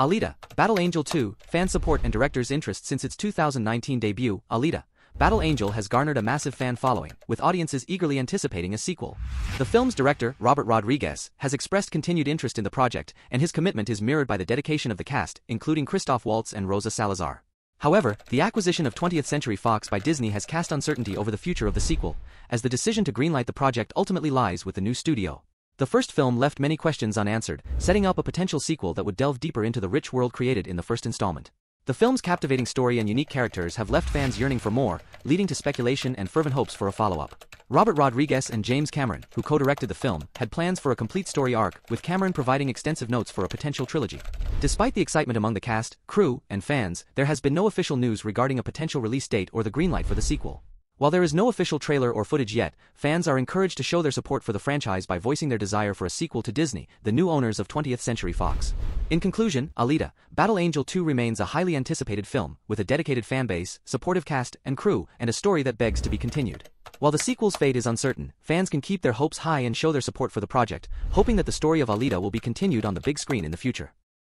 Alita, Battle Angel 2, fan support and director's interest since its 2019 debut, Alita. Battle Angel has garnered a massive fan following, with audiences eagerly anticipating a sequel. The film's director, Robert Rodriguez, has expressed continued interest in the project, and his commitment is mirrored by the dedication of the cast, including Christoph Waltz and Rosa Salazar. However, the acquisition of 20th Century Fox by Disney has cast uncertainty over the future of the sequel, as the decision to greenlight the project ultimately lies with the new studio. The first film left many questions unanswered, setting up a potential sequel that would delve deeper into the rich world created in the first installment. The film's captivating story and unique characters have left fans yearning for more, leading to speculation and fervent hopes for a follow-up. Robert Rodriguez and James Cameron, who co-directed the film, had plans for a complete story arc, with Cameron providing extensive notes for a potential trilogy. Despite the excitement among the cast, crew, and fans, there has been no official news regarding a potential release date or the greenlight for the sequel. While there is no official trailer or footage yet, fans are encouraged to show their support for the franchise by voicing their desire for a sequel to Disney, the new owners of 20th Century Fox. In conclusion, Alita, Battle Angel 2 remains a highly anticipated film, with a dedicated fanbase, supportive cast and crew, and a story that begs to be continued. While the sequel's fate is uncertain, fans can keep their hopes high and show their support for the project, hoping that the story of Alita will be continued on the big screen in the future.